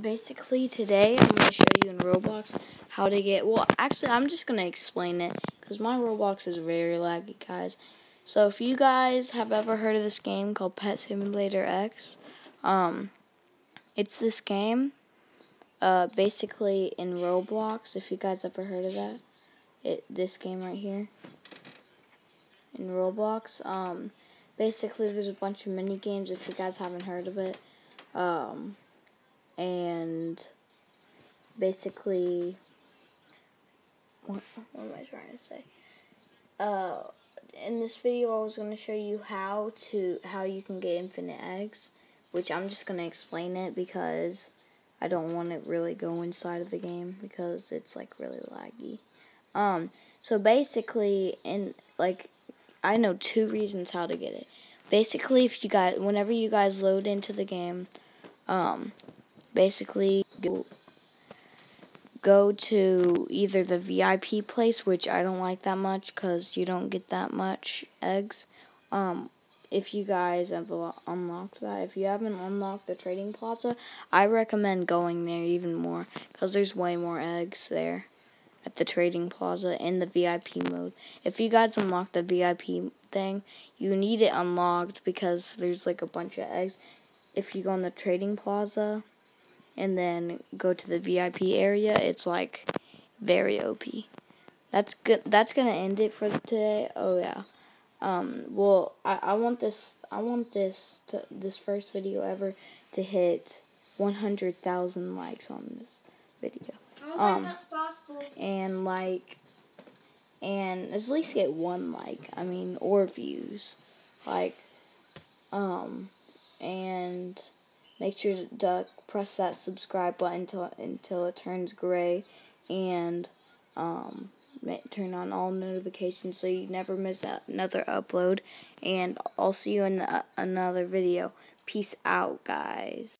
basically today I'm going to show you in Roblox how to get, well actually I'm just going to explain it because my Roblox is very laggy guys. So if you guys have ever heard of this game called Pet Simulator X, um, it's this game, uh, basically in Roblox, if you guys ever heard of that, it this game right here, in Roblox, um, basically there's a bunch of mini games if you guys haven't heard of it, um, and basically, what, what am I trying to say? Uh, in this video, I was going to show you how to how you can get infinite eggs, which I'm just going to explain it because I don't want to really go inside of the game because it's like really laggy. Um, so basically, in like, I know two reasons how to get it. Basically, if you guys, whenever you guys load into the game, um, basically go, go to either the VIP place, which I don't like that much because you don't get that much eggs. Um, if you guys have unlocked that, if you haven't unlocked the trading plaza, I recommend going there even more because there's way more eggs there at the trading plaza in the VIP mode. If you guys unlock the VIP thing, you need it unlocked because there's like a bunch of eggs. If you go in the trading plaza, and then go to the VIP area, it's like very OP. That's good. That's gonna end it for today. Oh yeah. Um. Well, I I want this. I want this to this first video ever to hit 100,000 likes on this video. Um. possible. And like, and at least get one like. I mean, or views, like, um, and make sure to press that subscribe button until, until it turns gray and um, turn on all notifications so you never miss another upload and I'll see you in the, another video. Peace out guys.